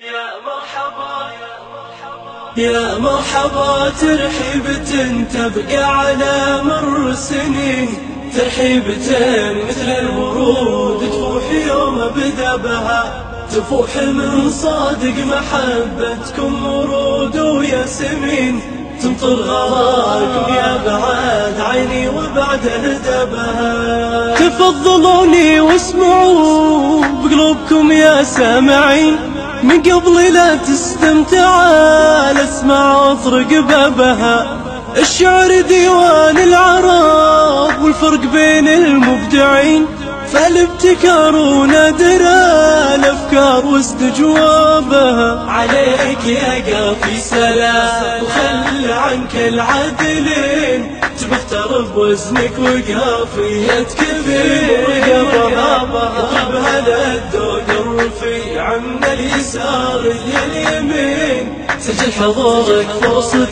يا مرحبا يا مرحبا ترحيبة تبقى على مر السنين. ترحيبة مثل الورود تفوح يوم بدا بها تفوح من صادق محبتكم ورود وياسمين تمطر غراكم يا بعد عيني وبعد هدبها تفضلوني واسمعوا بقلوبكم يا سامعين من قبل لا تستمتع أسمع واطرق بابها. الشعر ديوان العرب والفرق بين المبدعين فالابتكار ونادر الأفكار واستجوابها عليك يا قافي سلام وخل عنك العدلين. تبختر بوزنك وقافية كبير قبها بهذا الدود الرفيع من اليسار اليمين. سجل حضورك فرصة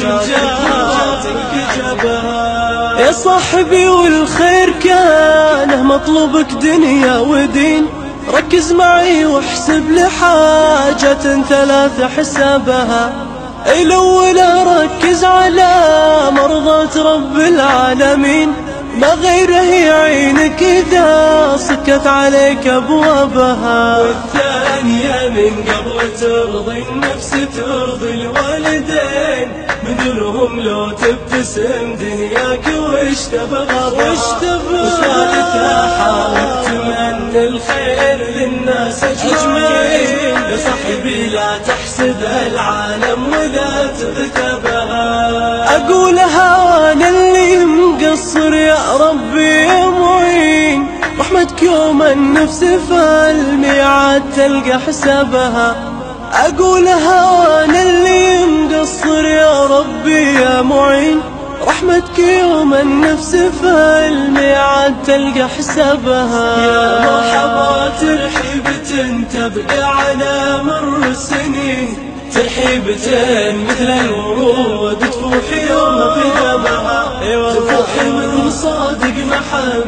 جاتك جابها يا صاحبي والخير كانه مطلوبك دنيا ودين. ركز معي واحسب لحاجة ثلاثة حسابها. الأولى ركز على مرضاة رب العالمين ما غيره يعينك إذا سكت عليك أبوابها. والثانية من قبل ترضي النفس ترضي الوالدين. من دونهم لو تبتسم دنياك وش تبغى وش تبغى حاول تمنى الخير للناس أجمعين. يا صاحبي لا تحسد العالم ولا تغتبها أقولها وأنا اللي مقصر يا ربي يا معين. رحمتك يوم النفس فالميعاد تلقى حسابها. أقولها وأنا اللي مقصر يا ربي يا معين. رحمتك يوم النفس فالميعاد تلقى حسابها. يا مرحبا ترحيبة تبقى على مر السنين. ترحيبة مثل الورود تفوح يوم بنبها تفوح من صادق محب